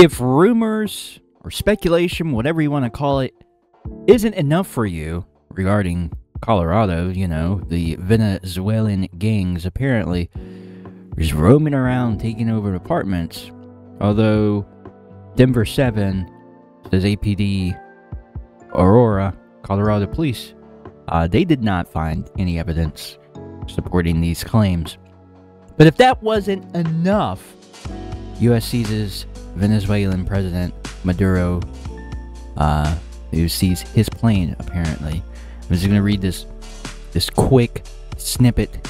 If rumors or speculation, whatever you want to call it, isn't enough for you regarding Colorado, you know, the Venezuelan gangs apparently just roaming around taking over apartments. Although Denver 7 says APD Aurora, Colorado police, uh, they did not find any evidence supporting these claims. But if that wasn't enough, U.S. seizes Venezuelan President Maduro, uh, who sees his plane apparently. I'm just gonna read this this quick snippet.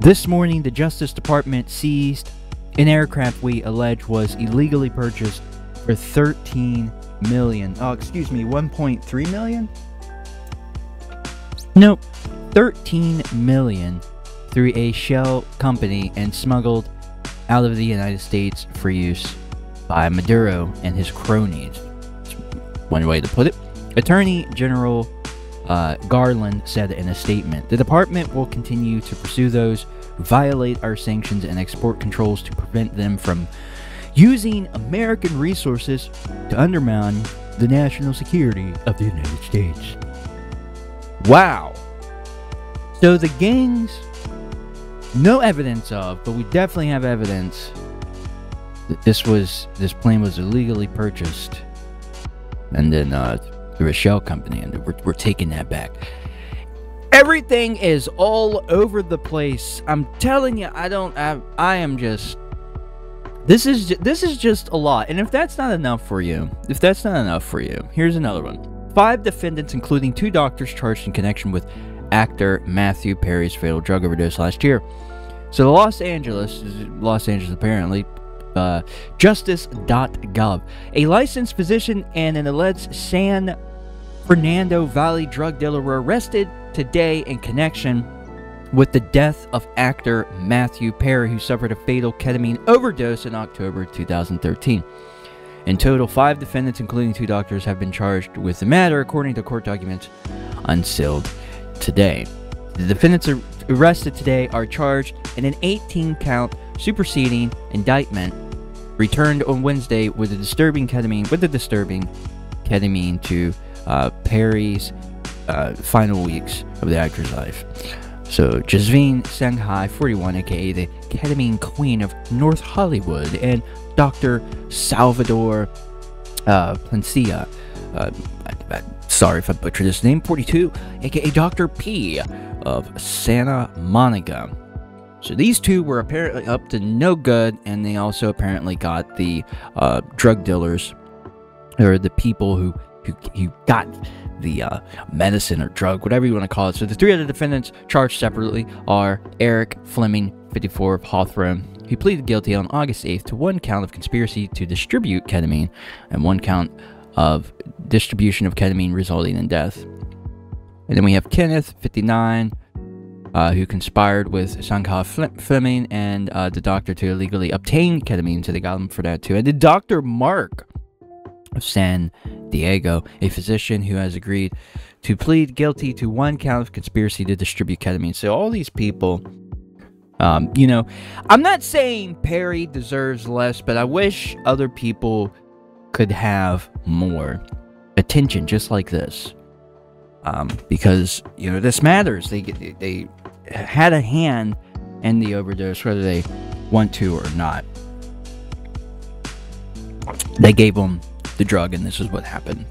This morning, the Justice Department seized an aircraft we allege was illegally purchased for 13 million. Oh, excuse me, 1.3 million? Nope, 13 million through a shell company and smuggled out of the United States for use by Maduro and his cronies. That's one way to put it. Attorney General uh, Garland said in a statement The department will continue to pursue those who violate our sanctions and export controls to prevent them from using American resources to undermine the national security of the United States. Wow. So the gangs, no evidence of, but we definitely have evidence this was this plane was illegally purchased, and then uh, a shell company, and we're, we're taking that back. Everything is all over the place. I'm telling you, I don't. I, I am just. This is this is just a lot. And if that's not enough for you, if that's not enough for you, here's another one. Five defendants, including two doctors, charged in connection with actor Matthew Perry's fatal drug overdose last year. So the Los Angeles, Los Angeles apparently, uh, justice.gov, a licensed physician and an alleged San Fernando Valley drug dealer were arrested today in connection with the death of actor Matthew Perry, who suffered a fatal ketamine overdose in October 2013. In total, five defendants, including two doctors, have been charged with the matter, according to court documents unsealed today. The defendants arrested today are charged in an 18 count superseding indictment returned on Wednesday with a disturbing ketamine with the disturbing ketamine to uh, Perry's uh, final weeks of the actor's life. So, Jasmine Shanghai, 41, aka the ketamine queen of North Hollywood, and Dr. Salvador uh, Plencia, uh, sorry if I butchered his name, 42, aka Dr. P of Santa Monica. So these two were apparently up to no good, and they also apparently got the uh, drug dealers, or the people who who, who got the uh, medicine or drug, whatever you want to call it. So the three other defendants charged separately are Eric Fleming, 54 of Hawthorne. He pleaded guilty on August 8th to one count of conspiracy to distribute ketamine and one count of distribution of ketamine resulting in death. And then we have Kenneth, 59, uh, who conspired with Shanghai Fleming and uh, the doctor to illegally obtain ketamine, so they got him for that too. And the Dr. Mark of San Diego, a physician who has agreed to plead guilty to one count of conspiracy to distribute ketamine. So all these people, um, you know, I'm not saying Perry deserves less, but I wish other people could have more attention, just like this, um, because you know this matters. They they had a hand in the overdose, whether they want to or not. They gave them the drug, and this is what happened.